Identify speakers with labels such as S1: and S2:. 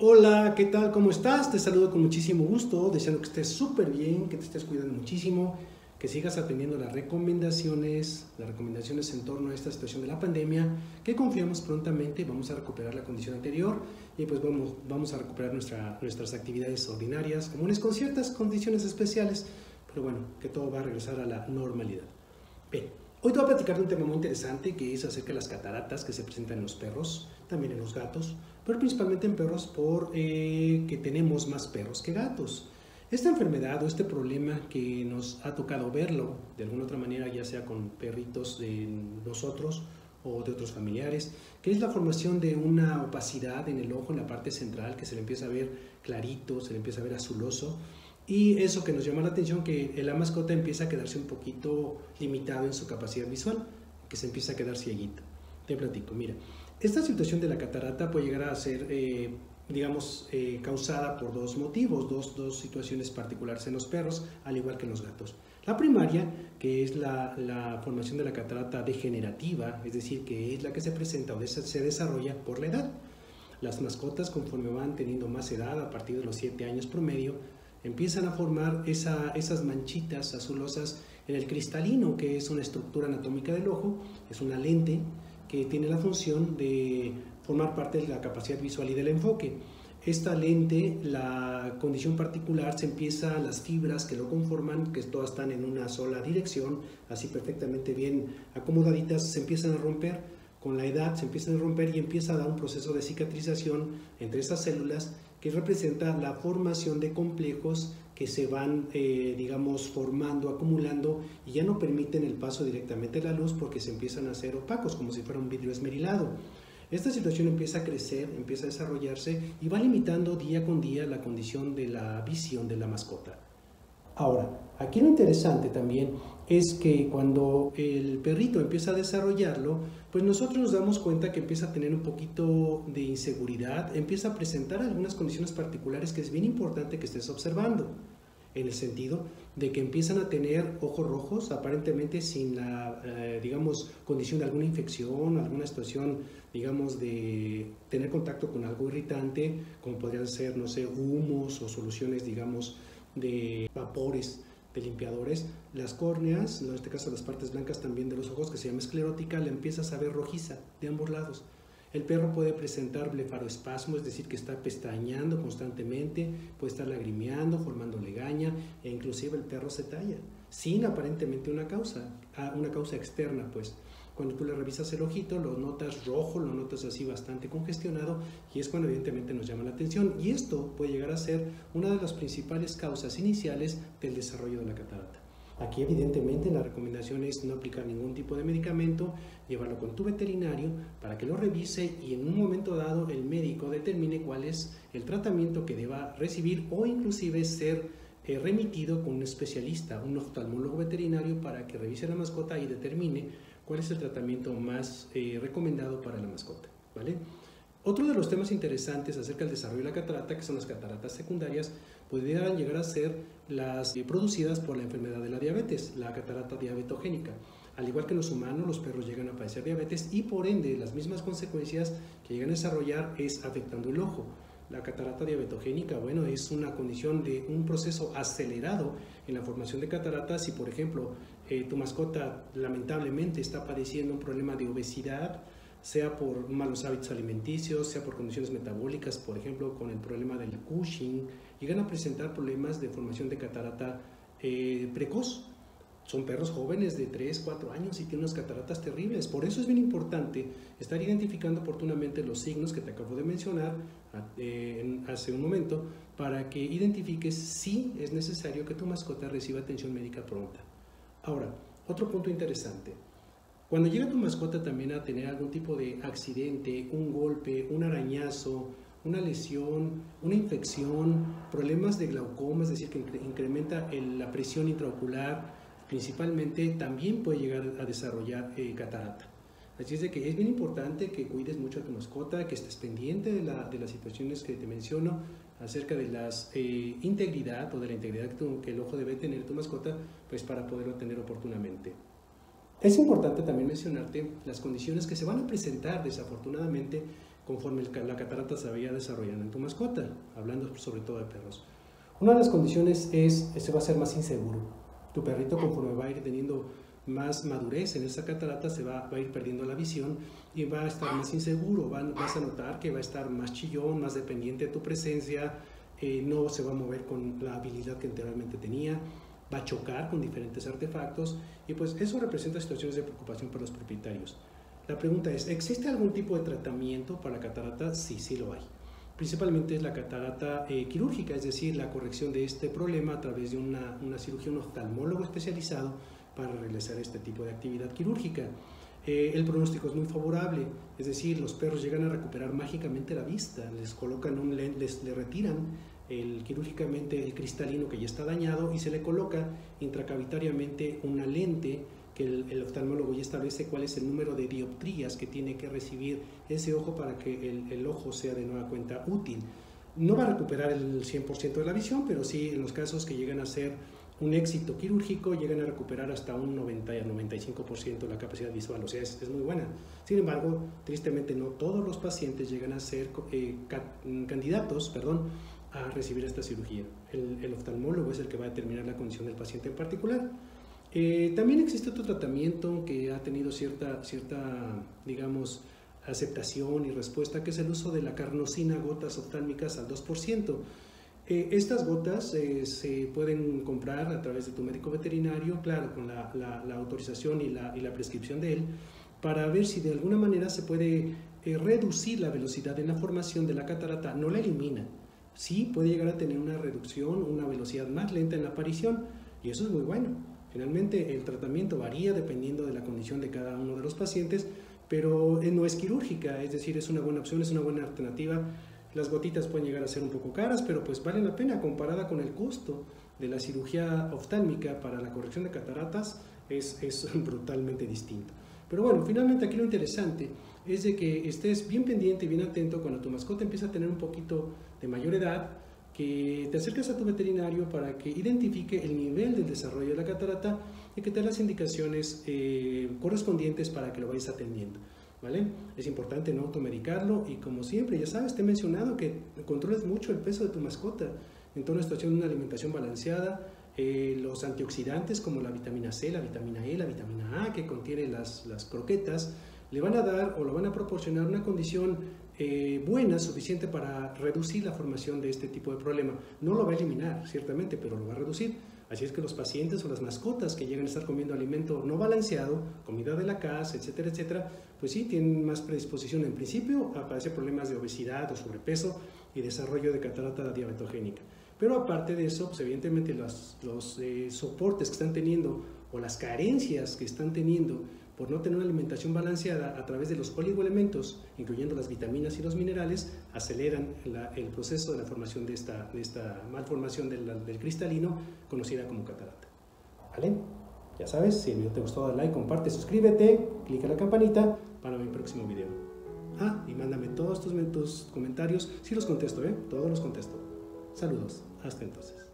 S1: Hola, ¿qué tal? ¿Cómo estás? Te saludo con muchísimo gusto, deseando que estés súper bien, que te estés cuidando muchísimo, que sigas atendiendo las recomendaciones, las recomendaciones en torno a esta situación de la pandemia, que confiamos prontamente vamos a recuperar la condición anterior y pues vamos, a recuperar nuestra, nuestras actividades ordinarias comunes con ciertas condiciones especiales, pero bueno, que todo va a regresar a la normalidad. Bien, hoy te voy a platicar de un tema muy interesante que es acerca de las cataratas que se presentan en los perros, también en los gatos, pero principalmente en perros por eh, que tenemos más perros que gatos. Esta enfermedad o este problema que nos ha tocado verlo de alguna otra manera, ya sea con perritos de nosotros o de otros familiares, que es la formación de una opacidad en el ojo, en la parte central, que se le empieza a ver clarito, se le empieza a ver azuloso, y eso que nos llama la atención, que la mascota empieza a quedarse un poquito limitado en su capacidad visual, que se empieza a quedar cieguito. Te platico, mira, esta situación de la catarata puede llegar a ser, eh, digamos, eh, causada por dos motivos, dos, dos, situaciones particulares en los perros, al igual que en los gatos. La primaria, que es la, la, formación de la catarata degenerativa, es decir, que es la que se presenta o se desarrolla por la edad. Las mascotas, conforme van teniendo más edad, a partir de los 7 años promedio, empiezan a formar esa, esas manchitas azulosas en el cristalino, que es una estructura anatómica del ojo, es una lente que tiene la función de formar parte de la capacidad visual y del enfoque. Esta lente, la condición particular, se empieza, las fibras que lo conforman, que todas están en una sola dirección, así perfectamente bien acomodaditas, se empiezan a romper. Con la edad se empiezan a romper y empieza a dar un proceso de cicatrización entre esas células que representa la formación de complejos que se van, eh, digamos, formando, acumulando y ya no permiten el paso directamente de la luz porque se empiezan a hacer opacos, como si fuera un vidrio esmerilado. Esta situación empieza a crecer, empieza a desarrollarse y va limitando día con día la condición de la visión de la mascota. Ahora, aquí lo interesante también es que cuando el perrito empieza a desarrollarlo, pues nosotros nos damos cuenta que empieza a tener un poquito de inseguridad, empieza a presentar algunas condiciones particulares que es bien importante que estés observando, en el sentido de que empiezan a tener ojos rojos, aparentemente sin la, eh, digamos, condición de alguna infección, alguna situación, digamos, de tener contacto con algo irritante, como podrían ser, no sé, humos o soluciones, digamos, de vapores de limpiadores, las córneas, en este caso las partes blancas también de los ojos, que se llama esclerótica, la empiezas a ver rojiza de ambos lados. El perro puede presentar blefaroespasmo, es decir, que está pestañeando constantemente, puede estar lagrimeando, formando legaña, e inclusive el perro se talla, sin aparentemente una causa, ah, una causa externa, pues. Cuando tú le revisas el ojito, lo notas rojo, lo notas así bastante congestionado y es cuando evidentemente nos llama la atención. Y esto puede llegar a ser una de las principales causas iniciales del desarrollo de la catarata. Aquí evidentemente la recomendación es no aplicar ningún tipo de medicamento, llevarlo con tu veterinario para que lo revise y en un momento dado el médico determine cuál es el tratamiento que deba recibir o inclusive ser eh, remitido con un especialista, un oftalmólogo veterinario para que revise la mascota y determine cuál es el tratamiento más eh, recomendado para la mascota. ¿vale? Otro de los temas interesantes acerca del desarrollo de la catarata, que son las cataratas secundarias, podrían llegar a ser las eh, producidas por la enfermedad de la diabetes, la catarata diabetogénica. Al igual que en los humanos, los perros llegan a padecer diabetes y por ende las mismas consecuencias que llegan a desarrollar es afectando el ojo. La catarata diabetogénica, bueno, es una condición de un proceso acelerado en la formación de cataratas. Si, por ejemplo, eh, tu mascota lamentablemente está padeciendo un problema de obesidad, sea por malos hábitos alimenticios, sea por condiciones metabólicas, por ejemplo, con el problema del Cushing, llegan a presentar problemas de formación de catarata eh, precoz. Son perros jóvenes de 3, 4 años y tienen unas cataratas terribles. Por eso es bien importante estar identificando oportunamente los signos que te acabo de mencionar eh, hace un momento para que identifiques si es necesario que tu mascota reciba atención médica pronta. Ahora, otro punto interesante. Cuando llega tu mascota también a tener algún tipo de accidente, un golpe, un arañazo, una lesión, una infección, problemas de glaucoma, es decir, que incrementa la presión intraocular, principalmente también puede llegar a desarrollar eh, catarata. Así es de que es bien importante que cuides mucho a tu mascota, que estés pendiente de, las situaciones que te menciono acerca de la eh, integridad o de la integridad que, que, el ojo debe tener tu mascota, pues para poderlo tener oportunamente. Es importante también mencionarte las condiciones que se van a presentar desafortunadamente conforme la catarata se vaya desarrollando en tu mascota, hablando sobre todo de perros. Una de las condiciones es, se va a ser más inseguro. Tu perrito conforme va a ir teniendo más madurez en esa catarata se va, a ir perdiendo la visión y va a estar más inseguro, vas a notar que va a estar más chillón, más dependiente de tu presencia, eh, no se va a mover con la habilidad que anteriormente tenía, va a chocar con diferentes artefactos y pues eso representa situaciones de preocupación para los propietarios. La pregunta es, ¿existe algún tipo de tratamiento para catarata? Sí, sí lo hay. Principalmente es la catarata eh, quirúrgica, es decir, la corrección de este problema a través de una, una cirugía, un oftalmólogo especializado para realizar este tipo de actividad quirúrgica. Eh, el pronóstico es muy favorable, es decir, los perros llegan a recuperar mágicamente la vista, les colocan un lente, les, le retiran el, quirúrgicamente el cristalino que ya está dañado y se le coloca intracavitariamente una lente el, oftalmólogo ya establece cuál es el número de dioptrías que tiene que recibir ese ojo para que el, el ojo sea de nueva cuenta útil. No va a recuperar el 100% de la visión, pero sí en los casos que llegan a ser un éxito quirúrgico llegan a recuperar hasta un 90 a 95% la capacidad visual, o sea, es, muy buena. Sin embargo, tristemente no todos los pacientes llegan a ser eh, candidatos perdón, a recibir esta cirugía. El, oftalmólogo es el que va a determinar la condición del paciente en particular. Eh, también existe otro tratamiento que ha tenido cierta, cierta, digamos, aceptación y respuesta, que es el uso de la carnosina gotas oftálmicas al 2%. Eh, estas gotas eh, se pueden comprar a través de tu médico veterinario, claro, con la, autorización y la, prescripción de él, para ver si de alguna manera se puede eh, reducir la velocidad en la formación de la catarata. No la elimina, sí puede llegar a tener una reducción, una velocidad más lenta en la aparición, y eso es muy bueno. Finalmente, el tratamiento varía dependiendo de la condición de cada uno de los pacientes, pero no es quirúrgica, es decir, es una buena opción, es una buena alternativa las gotitas pueden llegar a ser un poco caras, pero pues valen la pena comparada con el costo de la cirugía oftálmica para la corrección de cataratas, es, es brutalmente distinto. Pero bueno, finalmente aquí lo interesante es de que estés bien pendiente y bien atento cuando tu mascota empieza a tener un poquito de mayor edad, que te acerques a tu veterinario para que identifique el nivel del desarrollo de la catarata y que te dé las indicaciones eh, correspondientes para que lo vayas atendiendo. ¿vale? Es importante no automedicarlo y como siempre, ya sabes, te he mencionado que controles mucho el peso de tu mascota en toda una situación de una alimentación balanceada, eh, los antioxidantes como la vitamina C, la vitamina E, la vitamina A que contiene las, las croquetas, le van a dar o lo van a proporcionar una condición eh, buena, suficiente para reducir la formación de este tipo de problema. No lo va a eliminar, ciertamente, pero lo va a reducir. Así es que los pacientes o las mascotas que llegan a estar comiendo alimento no balanceado, comida de la casa, etcétera, etcétera, pues sí, tienen más predisposición en principio a padecer problemas de obesidad o sobrepeso y desarrollo de catarata diabetogénica. Pero aparte de eso, pues evidentemente los, los eh, soportes que están teniendo o las carencias que están teniendo por no tener una alimentación balanceada a través de los oligoelementos, incluyendo las vitaminas y los minerales, aceleran el proceso de la formación de esta, de esta malformación del, del, cristalino, conocida como catarata. ¿Vale? Ya sabes, si el video te gustó, dale like, comparte, suscríbete, clica la campanita para mi próximo video. Ah, y mándame todos tus, tus comentarios, si los contesto, ¿eh? Todos los contesto. Saludos, hasta entonces.